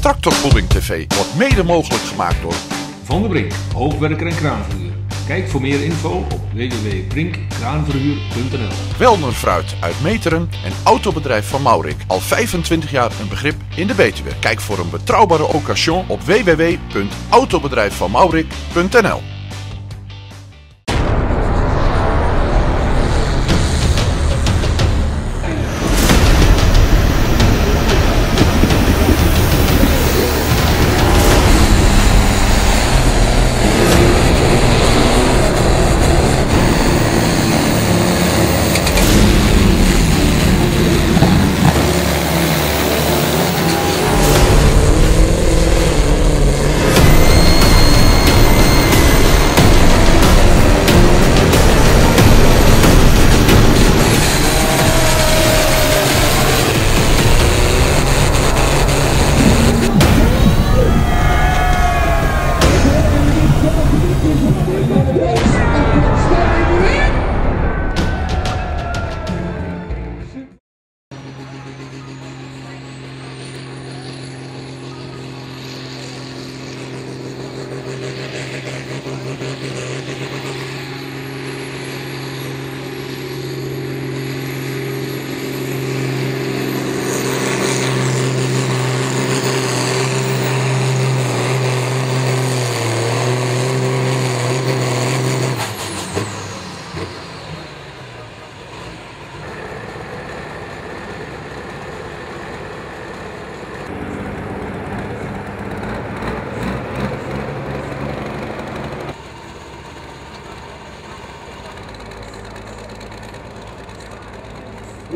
Tractorpodding TV wordt mede mogelijk gemaakt door Van der Brink, hoogwerker en kraanverhuur. Kijk voor meer info op www.brinkkraanverhuur.nl Welner Fruit uit Meteren en autobedrijf van Maurik. Al 25 jaar een begrip in de Betuwe. Kijk voor een betrouwbare occasion op www.autobedrijfvanmaurik.nl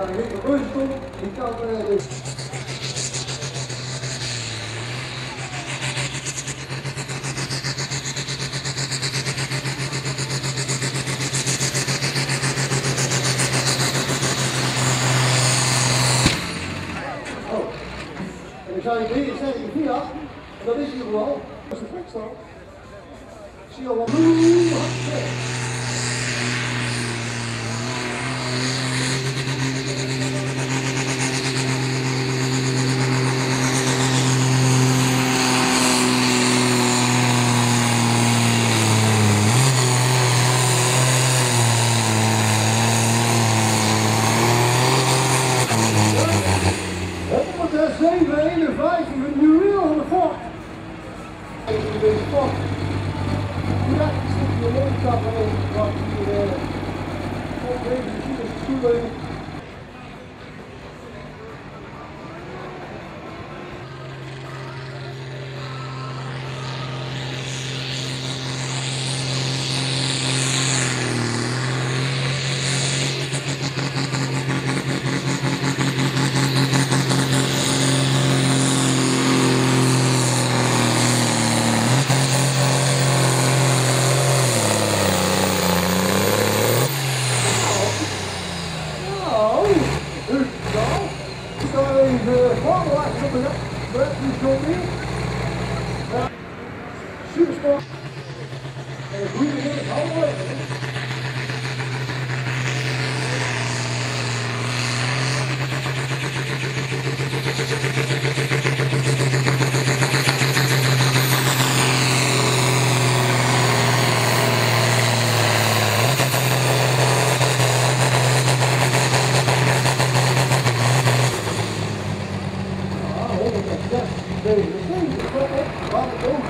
Ik heb een stond, die kan dus. En ik zou je drie zeggen, Fiat, en dat is hier gewoon. Dat is de. Zie al wat en zeven, 51, met een juweel van de Ford. Even deze Ford. Ja, ik zit hier een kap van wat hier eh, op deze ziet als stoelen. Nou, dus nou, ik kan even voorwaarts op de weg, die zombie. Ja, supersport. En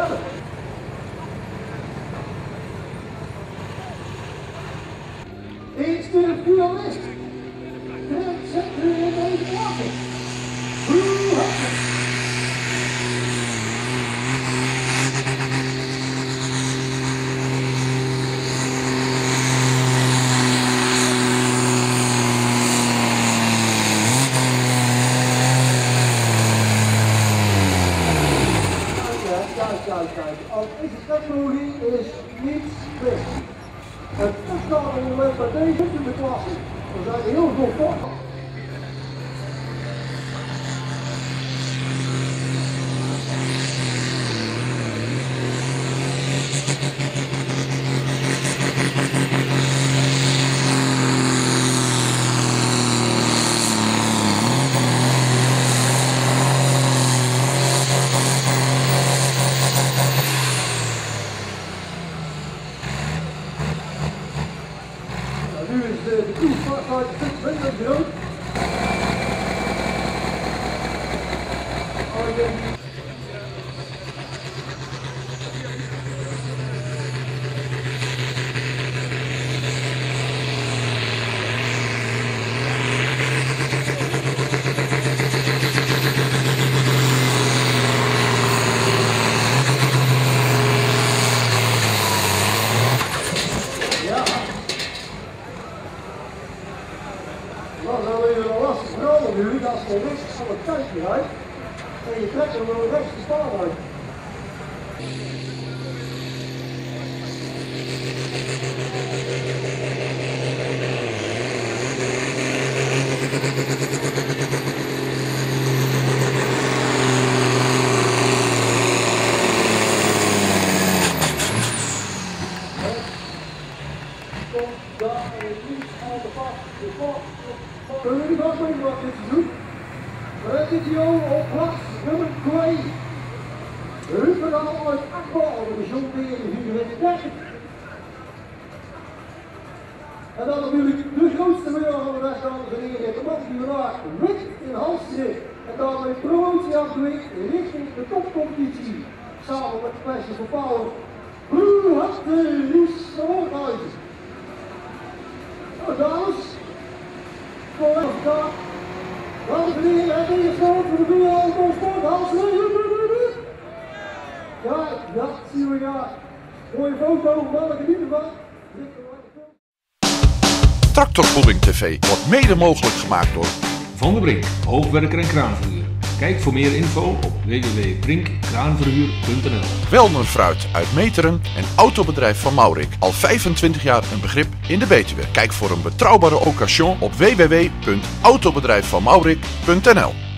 together. aan deze technologie is niets mis. Het toestaan onderwerp bij deze in de klasse. We zijn heel veel voorstanders. the, the two far side fixed below are going to be dat is van het kantje uit. En je trekt hem rechts de uit. Daar en het liefst aan de. De. Kunnen jullie weten wat? We hier op plaats nummer 2. Ruperal uit Akbal, de Deere 34. En dan natuurlijk de grootste winnaar van de rest, dames en heren. De man die vandaag wit in hals zit. En daarmee promotie aan richting de topcompetitie. Samen met for Power. Hoe had gewoon voor de Auto Sport. Hals Ja, ja, zien we ja. Mooie foto, welke genieten van. Tractorpoeling TV wordt mede mogelijk gemaakt door Van der Brink, hoogwerker en kraanverhuur. Kijk voor meer info op www.brinkkraanverhuur.nl Welner Fruit uit Meteren en autobedrijf van Maurik. Al 25 jaar een begrip in de Betuwe. Kijk voor een betrouwbare occasion op www.autobedrijfvanmaurik.nl